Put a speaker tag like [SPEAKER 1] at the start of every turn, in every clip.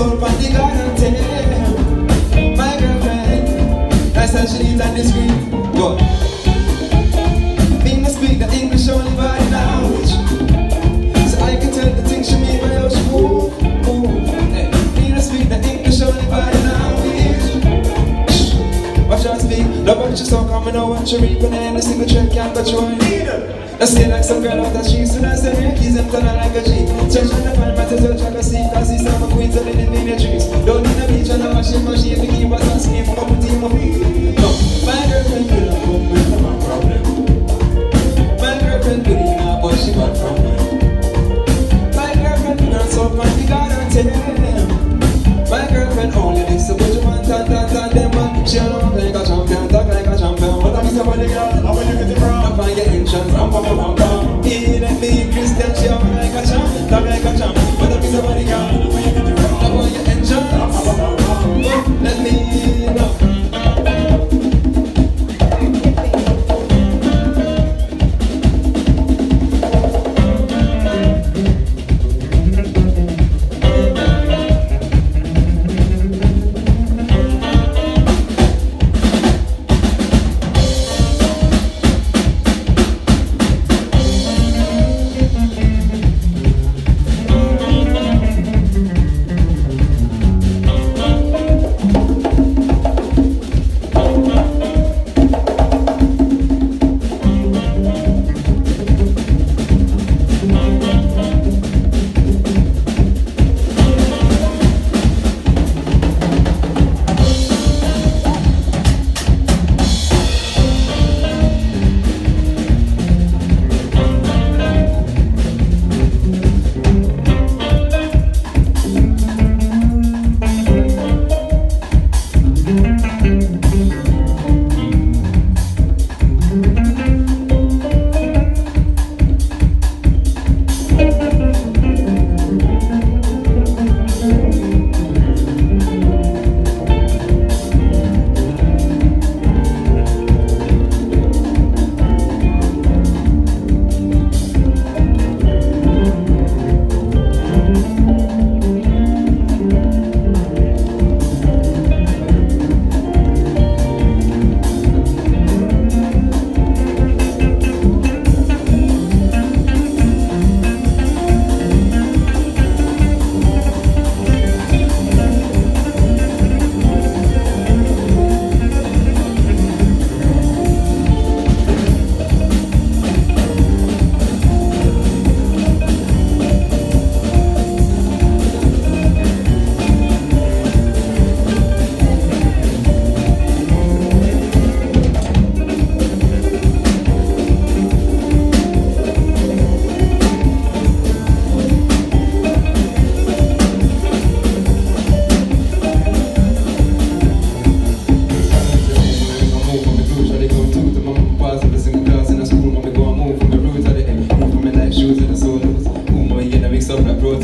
[SPEAKER 1] soul from the garden. Tale My girlfriend, I said she lives on the street century banana signature can't but you're a leader I stay like some girl off the street Soon as the Yankees and turn like a G. Change on the palm at the touch like a sea Cause he's some queens and in the dreams Don't need a beach and a washing machine The key was on scheme Up a team of cause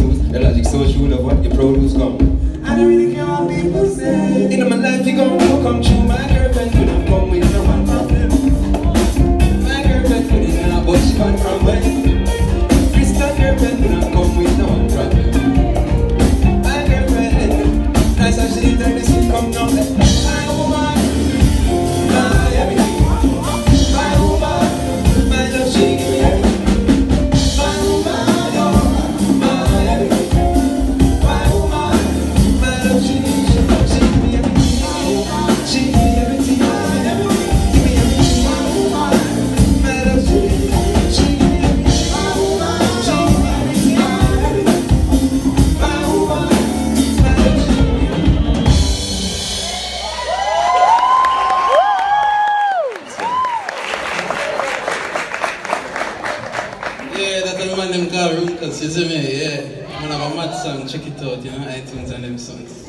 [SPEAKER 1] rules. The logic so true of what your produce come. I don't really care what people say. In my life you gon' come true, my girlfriend could not come with
[SPEAKER 2] got room because yeah, man have a mad song, check it out, you know, iTunes and them songs.